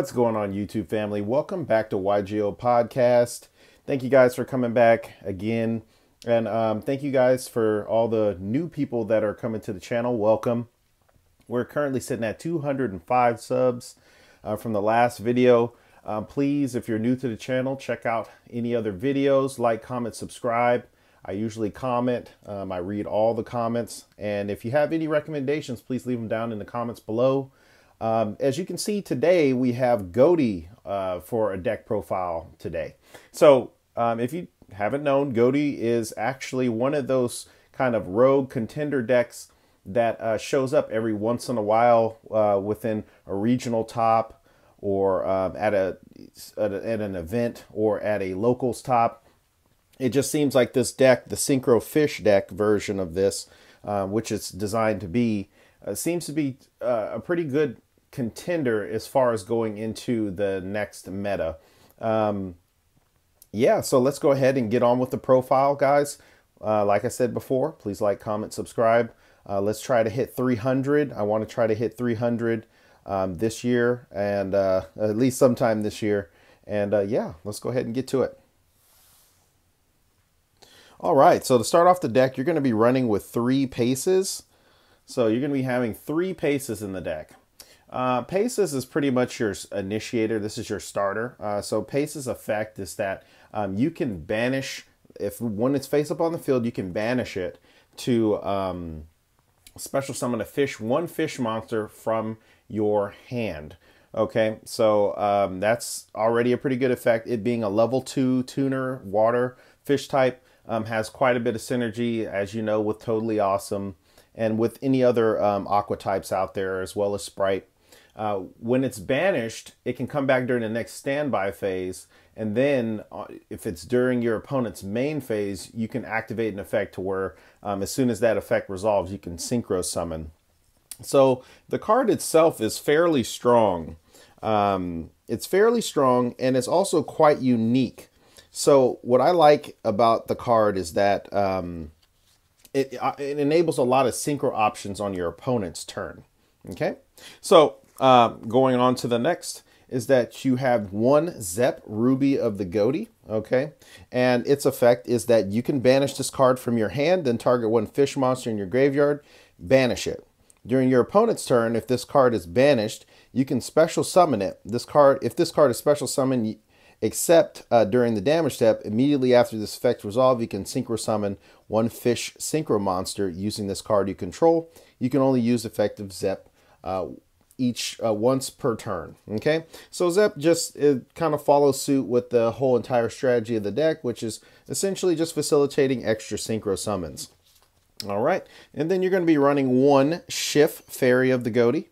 What's going on, YouTube family? Welcome back to YGO Podcast. Thank you guys for coming back again. And um, thank you guys for all the new people that are coming to the channel. Welcome. We're currently sitting at 205 subs uh, from the last video. Um, please, if you're new to the channel, check out any other videos, like, comment, subscribe. I usually comment. Um, I read all the comments. And if you have any recommendations, please leave them down in the comments below. Um, as you can see today, we have Ghoti uh, for a deck profile today. So um, if you haven't known, Ghoti is actually one of those kind of rogue contender decks that uh, shows up every once in a while uh, within a regional top or um, at, a, at, a, at an event or at a locals top. It just seems like this deck, the Synchro Fish deck version of this, uh, which it's designed to be, uh, seems to be uh, a pretty good contender as far as going into the next meta. Um, yeah, so let's go ahead and get on with the profile, guys. Uh, like I said before, please like, comment, subscribe. Uh, let's try to hit 300. I want to try to hit 300 um, this year and uh, at least sometime this year. And uh, yeah, let's go ahead and get to it. All right, so to start off the deck, you're going to be running with three paces. So you're going to be having three paces in the deck. Uh, Paces is pretty much your initiator. This is your starter. Uh, so Pace's effect is that um, you can banish, if when it's face up on the field, you can banish it to um, special summon a fish, one fish monster from your hand. Okay, so um, that's already a pretty good effect. It being a level two tuner water fish type um, has quite a bit of synergy, as you know, with Totally Awesome and with any other um, aqua types out there, as well as Sprite. Uh, when it's banished, it can come back during the next standby phase. And then, uh, if it's during your opponent's main phase, you can activate an effect to where, um, as soon as that effect resolves, you can synchro summon. So the card itself is fairly strong. Um, it's fairly strong and it's also quite unique. So what I like about the card is that um, it, uh, it enables a lot of synchro options on your opponent's turn. Okay, so uh, going on to the next is that you have one Zep Ruby of the Ghoti, okay? And its effect is that you can banish this card from your hand, then target one fish monster in your graveyard, banish it. During your opponent's turn, if this card is banished, you can special summon it. This card, if this card is special summoned, except uh, during the damage step, immediately after this effect resolve, you can synchro summon one fish synchro monster using this card you control. You can only use effective Zep uh, each uh, once per turn. Okay, so Zep just it kind of follows suit with the whole entire strategy of the deck, which is essentially just facilitating extra synchro summons. All right, and then you're going to be running one Shift Fairy of the Ghoti.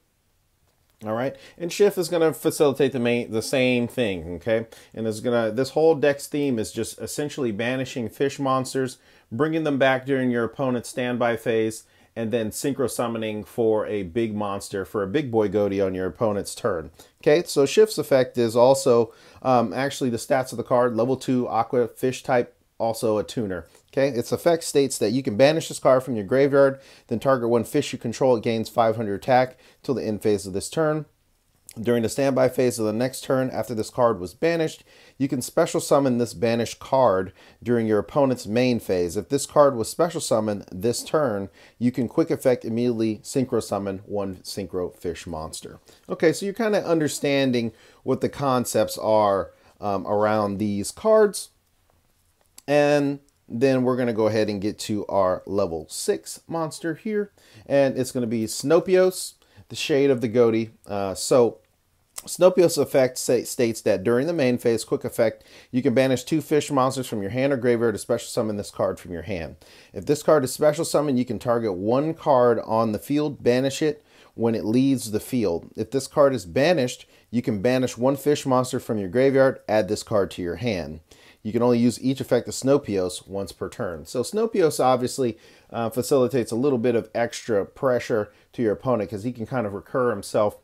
All right, and Shift is going to facilitate the main the same thing. Okay, and it's gonna this whole deck's theme is just essentially banishing fish monsters, bringing them back during your opponent's standby phase and then synchro summoning for a big monster for a big boy Ghoti on your opponent's turn. Okay, so Shift's effect is also um, actually the stats of the card, level 2 Aqua Fish type, also a tuner. Okay, its effect states that you can banish this card from your graveyard, then target one fish you control, it gains 500 attack till the end phase of this turn. During the standby phase of the next turn after this card was banished, you can special summon this banished card during your opponent's main phase. If this card was special summoned this turn, you can quick effect immediately synchro summon one synchro fish monster. Okay, so you're kind of understanding what the concepts are um, around these cards. And then we're going to go ahead and get to our level 6 monster here. And it's going to be Snopios, the Shade of the Ghoti. Uh, so Snopios effect say, states that during the main phase, quick effect, you can banish two fish monsters from your hand or graveyard to special summon this card from your hand. If this card is special summon, you can target one card on the field, banish it when it leaves the field. If this card is banished, you can banish one fish monster from your graveyard, add this card to your hand. You can only use each effect of Snopios once per turn. So Snopios obviously uh, facilitates a little bit of extra pressure to your opponent because he can kind of recur himself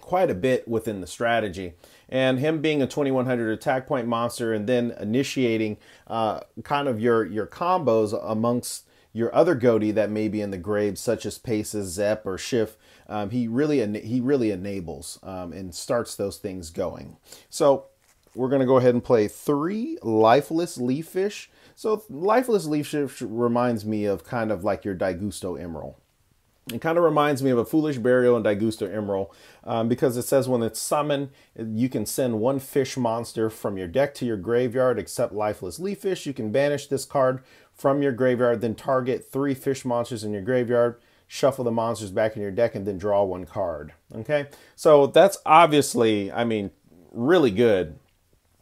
quite a bit within the strategy. And him being a 2100 attack point monster and then initiating uh, kind of your, your combos amongst your other Ghoti that may be in the grave, such as Paces, Zep, or Shif, um, he really he really enables um, and starts those things going. So we're going to go ahead and play three lifeless leaf fish. So lifeless leaf fish reminds me of kind of like your Daigusto Emerald. It kind of reminds me of a Foolish Burial in Daigusto Emerald um, because it says when it's summoned, you can send one fish monster from your deck to your graveyard except Lifeless Leaf Fish. You can banish this card from your graveyard, then target three fish monsters in your graveyard shuffle the monsters back in your deck and then draw one card. Okay, so that's obviously, I mean, really good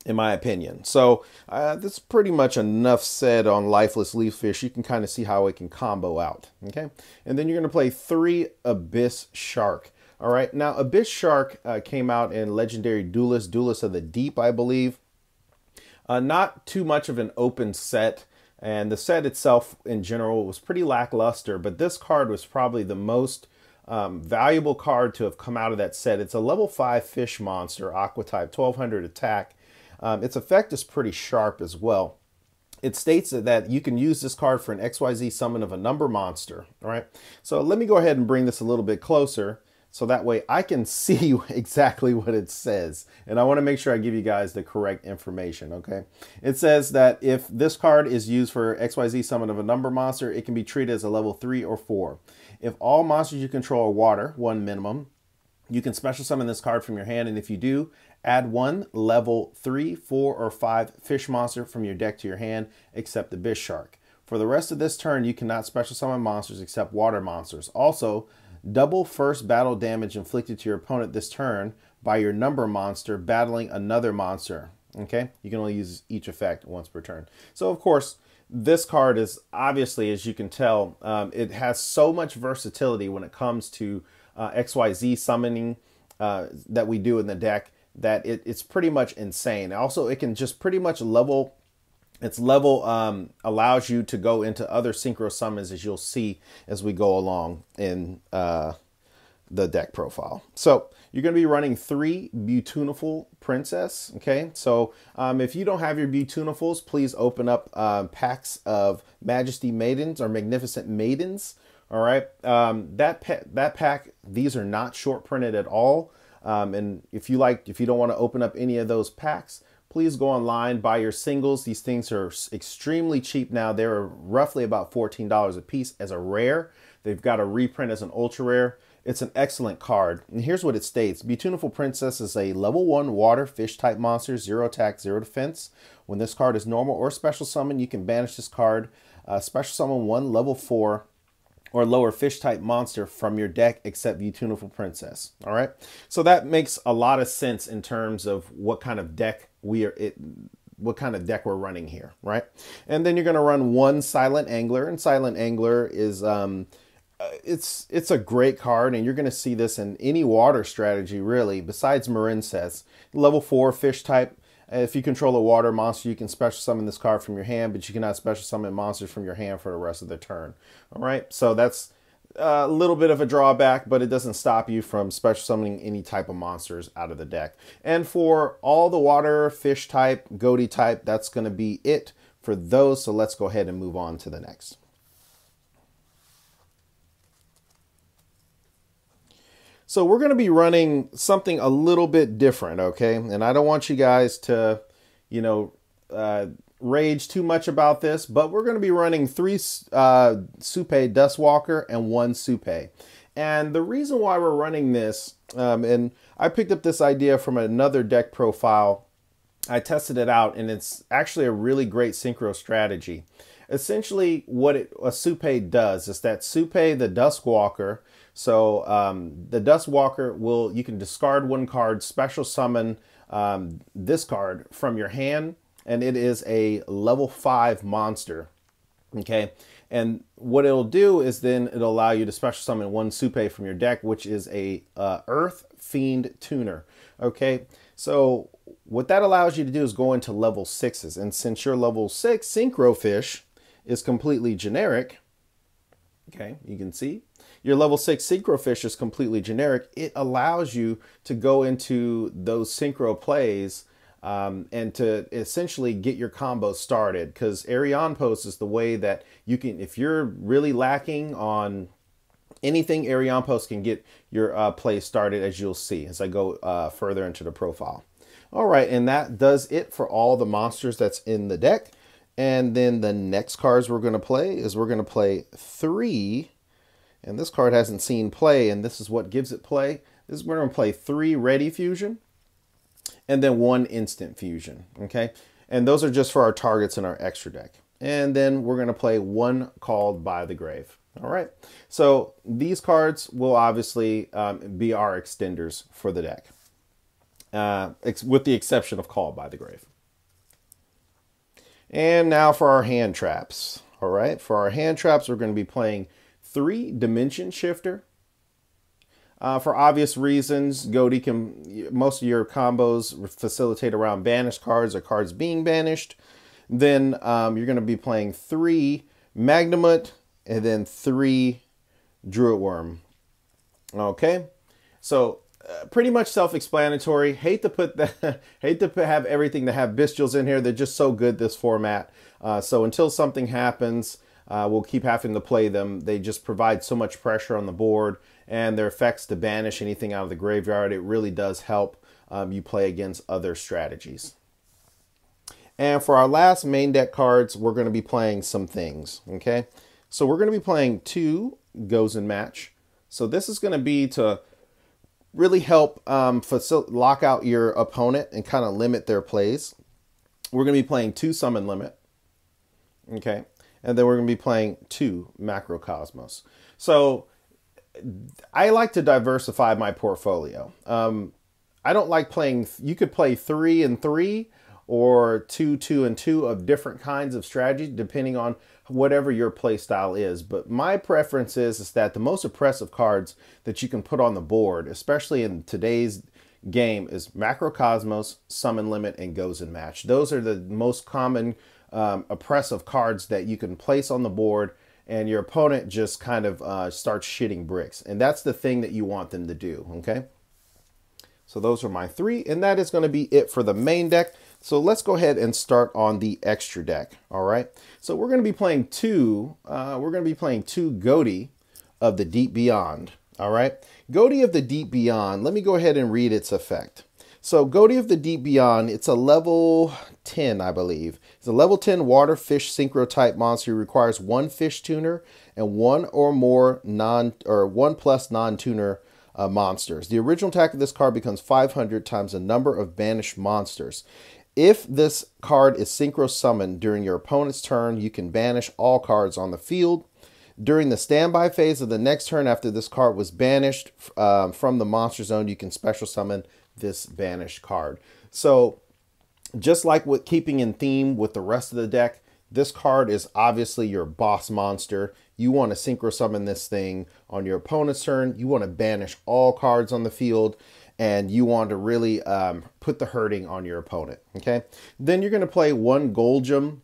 in my opinion. So uh, that's pretty much enough said on Lifeless Leaf Fish. You can kind of see how it can combo out. Okay, and then you're going to play three Abyss Shark. All right, now Abyss Shark uh, came out in Legendary Duelist, Duelist of the Deep, I believe. Uh, not too much of an open set. And the set itself, in general, was pretty lackluster, but this card was probably the most um, valuable card to have come out of that set. It's a level 5 fish monster, Aqua type, 1200 attack. Um, its effect is pretty sharp as well. It states that you can use this card for an XYZ summon of a number monster. All right, so let me go ahead and bring this a little bit closer so that way I can see exactly what it says. And I want to make sure I give you guys the correct information, okay? It says that if this card is used for XYZ summon of a number monster, it can be treated as a level 3 or 4. If all monsters you control are water, one minimum, you can special summon this card from your hand, and if you do, add one level 3, 4, or 5 fish monster from your deck to your hand, except the Abyss Shark. For the rest of this turn, you cannot special summon monsters except water monsters. Also, Double first battle damage inflicted to your opponent this turn by your number monster battling another monster. Okay, you can only use each effect once per turn. So, of course, this card is obviously, as you can tell, um, it has so much versatility when it comes to uh, XYZ summoning uh, that we do in the deck that it, it's pretty much insane. Also, it can just pretty much level its level um, allows you to go into other synchro summons as you'll see as we go along in uh, the deck profile. So you're going to be running three Beautiful Princess. Okay, so um, if you don't have your Beautifuls, please open up uh, packs of Majesty Maidens or Magnificent Maidens. All right, um, that that pack. These are not short printed at all. Um, and if you like, if you don't want to open up any of those packs, please go online, buy your singles. These things are extremely cheap now. They're roughly about $14 a piece as a rare. They've got a reprint as an ultra rare. It's an excellent card. And here's what it states. Beautiful Princess is a level 1 water fish type monster, 0 attack, 0 defense. When this card is normal or special summon, you can banish this card. Uh, special summon 1 level 4 or lower fish type monster from your deck except Beautiful Princess. All right. So that makes a lot of sense in terms of what kind of deck we are it what kind of deck we're running here, right? And then you're going to run one Silent Angler, and Silent Angler is um, uh, it's it's a great card, and you're going to see this in any water strategy really, besides Marincess. Level four fish type. Uh, if you control a water monster, you can special summon this card from your hand, but you cannot special summon monsters from your hand for the rest of the turn. All right, so that's a little bit of a drawback, but it doesn't stop you from special summoning any type of monsters out of the deck. And for all the water, fish type, Ghoti type, that's going to be it for those. So let's go ahead and move on to the next. So we're going to be running something a little bit different, okay? And I don't want you guys to, you know, uh, rage too much about this, but we're going to be running three uh, Supay Duskwalker and one Supay. And the reason why we're running this, um, and I picked up this idea from another deck profile. I tested it out, and it's actually a really great synchro strategy. Essentially, what it, a Supay does is that Supay, the Duskwalker, so um, the Duskwalker will you can discard one card, special summon um, this card from your hand, and it is a level five monster. Okay, and what it'll do is then it'll allow you to special summon one Supay from your deck, which is a uh, Earth Fiend Tuner. Okay, so what that allows you to do is go into level sixes, and since your level six Synchro Fish is completely generic, okay, you can see your level 6 synchro fish is completely generic. It allows you to go into those synchro plays um, and to essentially get your combo started because Arionpos is the way that you can, if you're really lacking on anything, Arionpos can get your uh, play started as you'll see as I go uh, further into the profile. All right, and that does it for all the monsters that's in the deck. And then the next cards we're going to play is we're going to play three, and this card hasn't seen play, and this is what gives it play. This is we're going to play three Ready Fusion and then one instant fusion, okay? And those are just for our targets in our extra deck. And then we're going to play one called by the grave. All right. So these cards will obviously um, be our extenders for the deck, uh, with the exception of called by the grave. And now for our hand traps. All right. For our hand traps, we're going to be playing three dimension shifter, uh, for obvious reasons, Ghoti can most of your combos facilitate around banished cards or cards being banished. Then um, you're going to be playing three Magnamhut and then three Druiswurm. Okay, so uh, pretty much self-explanatory. Hate to put that, hate to have everything to have Bystials in here. They're just so good this format. Uh, so until something happens, uh, we'll keep having to play them. They just provide so much pressure on the board and their effects to banish anything out of the graveyard. It really does help um, you play against other strategies. And for our last main deck cards, we're going to be playing some things, okay? So we're going to be playing two Gozen Match. So this is going to be to really help um, lock out your opponent and kind of limit their plays. We're going to be playing two Summon Limit, okay? And then we're going to be playing two Macrocosmos. So I like to diversify my portfolio. Um, I don't like playing, you could play three and three or two, two and two of different kinds of strategies depending on whatever your play style is. But my preference is, is that the most oppressive cards that you can put on the board, especially in today's game, is Macrocosmos, Summon Limit, and Gozen Match. Those are the most common um, oppressive cards that you can place on the board and your opponent just kind of uh, starts shitting bricks. And that's the thing that you want them to do, okay? So those are my three, and that is going to be it for the main deck. So let's go ahead and start on the extra deck, all right? So we're going to be playing two, uh, we're going to be playing two Ghoti of the Deep Beyond, all right? Ghoti of the Deep Beyond, let me go ahead and read its effect. So Ghoti of the Deep Beyond, it's a level 10, I believe. It's a level 10 water fish synchro type monster. It requires one fish tuner and one or more non or one plus non-tuner uh, monsters. The original attack of this card becomes 500 times the number of banished monsters. If this card is synchro summoned during your opponent's turn, you can banish all cards on the field. During the standby phase of the next turn after this card was banished uh, from the monster zone, you can special summon this banished card. So just like with keeping in theme with the rest of the deck, this card is obviously your boss monster. You want to synchro summon this thing on your opponent's turn. You want to banish all cards on the field and you want to really um, put the hurting on your opponent. Okay. Then you're going to play one Guoglim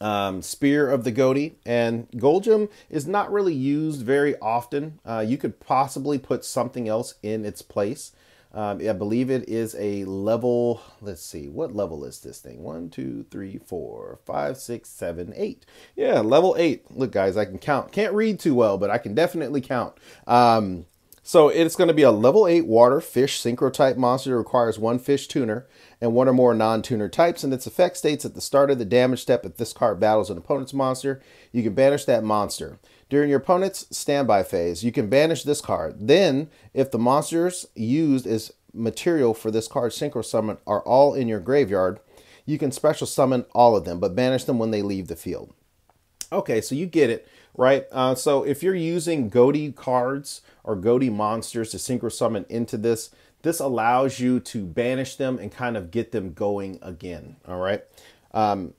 um, Spear of the Ghoti. And Guoglim is not really used very often. Uh, you could possibly put something else in its place. Um, I believe it is a level, let's see, what level is this thing? One, two, three, four, five, six, seven, eight. Yeah, level eight. Look, guys, I can count. Can't read too well, but I can definitely count. Um, so it's going to be a level 8 water fish synchro type monster requires one fish tuner and one or more non-tuner types, and its effect states at the start of the damage step if this card battles an opponent's monster, you can banish that monster. During your opponent's standby phase, you can banish this card. Then, if the monsters used as material for this card synchro summon are all in your graveyard, you can special summon all of them, but banish them when they leave the field. Okay, so you get it, right? Uh, so if you're using Ghoti cards or Ghoti monsters to synchro summon into this, this allows you to banish them and kind of get them going again, all right? Um,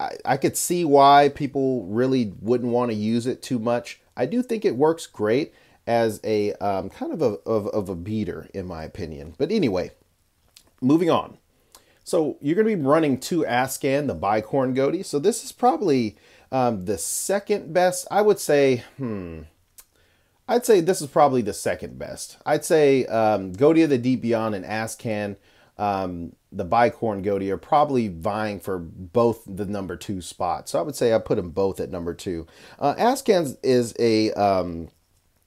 I, I could see why people really wouldn't want to use it too much. I do think it works great as a um, kind of a, of, of a beater, in my opinion. But anyway, moving on. So you're going to be running two Askaan, the Bicorn Ghoti. So this is probably um, the second best. I would say, hmm, I'd say this is probably the second best. I'd say um, Ghoti of the Deep Beyond and Askaan um, the bicorn Ghoti are probably vying for both the number two spot. So I would say I put them both at number two. Uh, Askaan's is a um,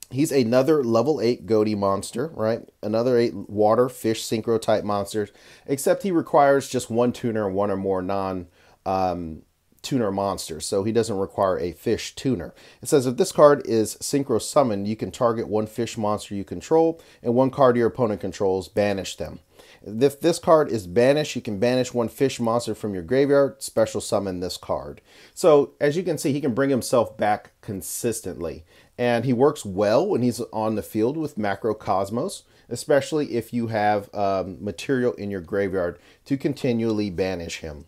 he's another level eight Ghoti monster, right? Another eight water fish synchro type monsters, except he requires just one tuner and one or more non um, tuner monsters, so he doesn't require a fish tuner. It says if this card is synchro summoned, you can target one fish monster you control and one card your opponent controls, banish them. If this card is banished, you can banish one fish monster from your graveyard, special summon this card. So as you can see, he can bring himself back consistently. And he works well when he's on the field with Macrocosmos, especially if you have um, material in your graveyard to continually banish him.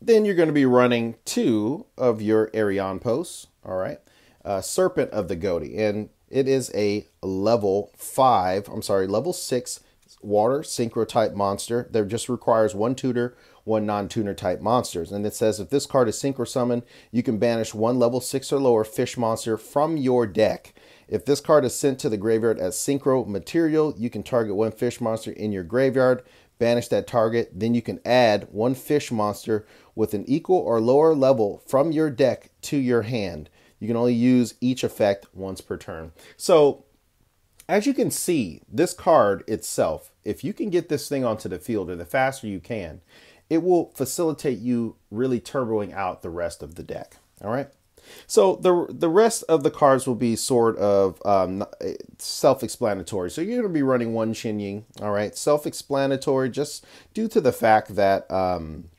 Then you're going to be running two of your Arionpos, all right, uh, Serpent of the Ghoti. And it is a level five, I'm sorry, level six water synchro type monster that just requires one tutor, one non-tuner type monsters. And it says if this card is synchro summoned, you can banish one level six or lower fish monster from your deck. If this card is sent to the graveyard as synchro material, you can target one fish monster in your graveyard banish that target. Then you can add one fish monster with an equal or lower level from your deck to your hand. You can only use each effect once per turn. So as you can see, this card itself, if you can get this thing onto the field or the faster you can, it will facilitate you really turboing out the rest of the deck. All right. So the the rest of the cards will be sort of um, self-explanatory. So you're going to be running one Chengying, all right? Self-explanatory just due to the fact that, um,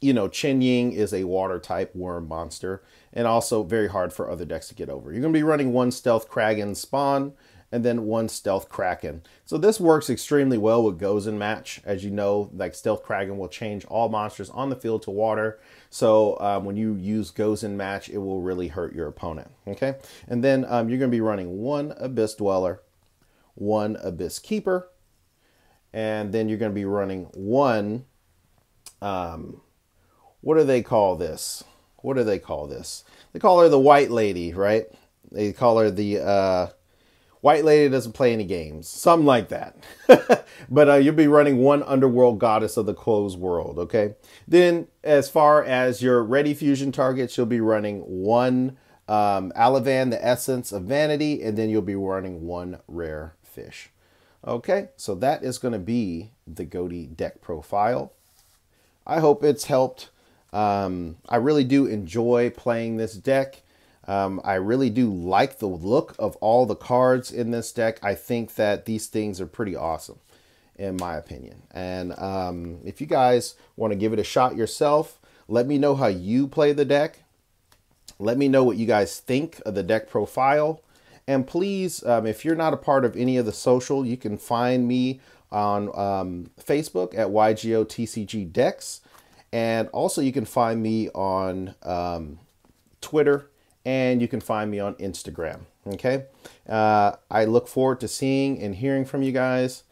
you know, Chengying is a water-type wyrm monster and also very hard for other decks to get over. You're going to be running one Stealth Kraken Spawn, and then one Stealth Kraken. So this works extremely well with Gozen match. As you know, like Stealth Kraken will change all monsters on the field to water. So um, when you use Gozen match, it will really hurt your opponent. Okay, and then um, you're going to be running one Abyss Dweller, one Abyss Keeper, and then you're going to be running one. Um, what do they call this? What do they call this? They call her the White Lady, right? They call her the uh, White Lady doesn't play any games, something like that. but uh, you'll be running one Underworld Goddess of the Closed World, okay? Then, as far as your Ready Fusion targets, you'll be running one um, Alavan, the Essence of Vanity, and then you'll be running one Rare Fish. Okay, so that is going to be the Ghoti deck profile. I hope it's helped. Um, I really do enjoy playing this deck. Um, I really do like the look of all the cards in this deck. I think that these things are pretty awesome, in my opinion. And um, if you guys want to give it a shot yourself, let me know how you play the deck. Let me know what you guys think of the deck profile. And please, um, if you're not a part of any of the social, you can find me on um, Facebook at YGO Decks. And also you can find me on um, Twitter and you can find me on Instagram. Okay. Uh, I look forward to seeing and hearing from you guys.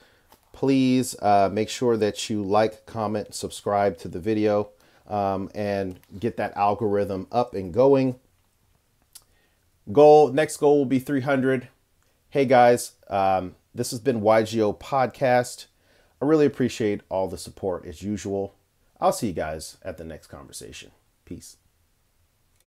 Please uh, make sure that you like, comment, subscribe to the video, um, and get that algorithm up and going. Goal next goal will be 300. Hey guys, um, this has been YGO Podcast. I really appreciate all the support as usual. I'll see you guys at the next conversation. Peace.